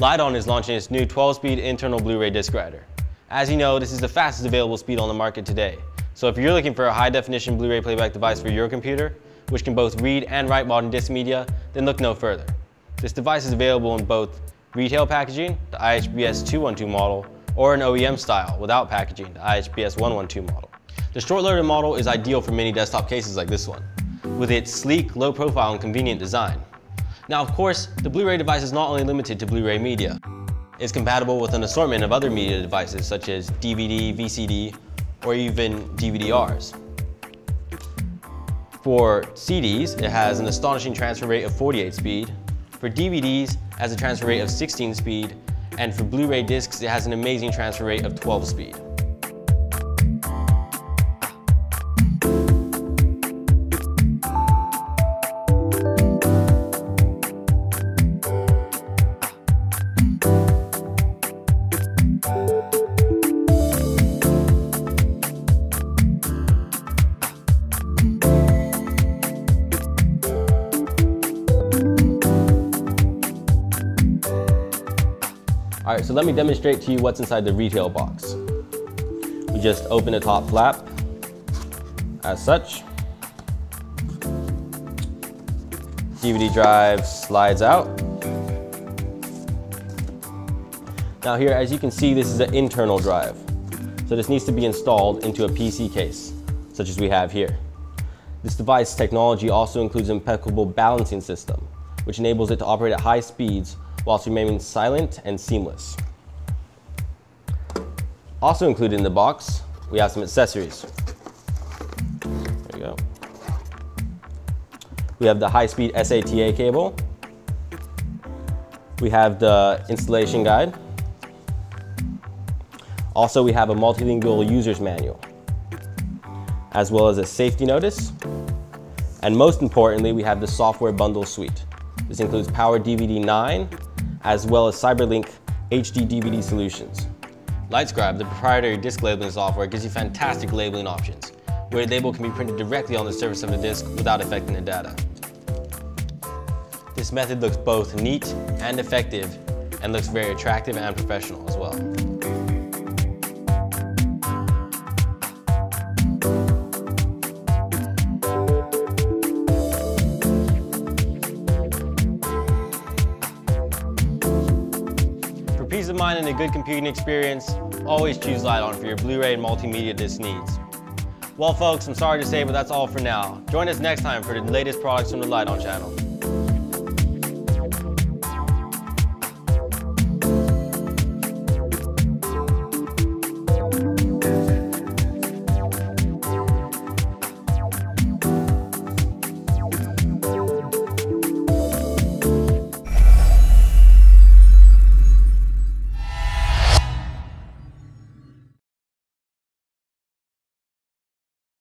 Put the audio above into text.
Lite-On is launching its new 12-speed internal Blu-ray disc writer. As you know, this is the fastest available speed on the market today. So if you're looking for a high-definition Blu-ray playback device for your computer, which can both read and write modern disc media, then look no further. This device is available in both retail packaging, the IHBS 212 model, or an OEM style without packaging, the IHBS 112 model. The short-loader model is ideal for many desktop cases like this one, with its sleek, low profile, and convenient design. Now, of course, the Blu-ray device is not only limited to Blu-ray media. It's compatible with an assortment of other media devices such as DVD, VCD, or even DVD-Rs. For CDs, it has an astonishing transfer rate of 48 speed. For DVDs, it has a transfer rate of 16 speed. And for Blu-ray discs, it has an amazing transfer rate of 12 speed. All right, so let me demonstrate to you what's inside the retail box. We just open the top flap as such. DVD drive slides out. Now here, as you can see, this is an internal drive. So this needs to be installed into a PC case, such as we have here. This device technology also includes an impeccable balancing system, which enables it to operate at high speeds whilst remaining silent and seamless. Also included in the box, we have some accessories. There you go. We have the high-speed SATA cable. We have the installation guide. Also, we have a multilingual user's manual, as well as a safety notice. And most importantly, we have the software bundle suite. This includes Power DVD 9, as well as CyberLink HD DVD solutions. LightScribe, the proprietary disc labeling software, gives you fantastic labeling options, where the label can be printed directly on the surface of the disc without affecting the data. This method looks both neat and effective, and looks very attractive and professional as well. Peace of mind and a good computing experience, always choose Lite-On for your Blu-ray and multimedia disc needs. Well folks, I'm sorry to say, but that's all for now. Join us next time for the latest products from the Lite-On channel.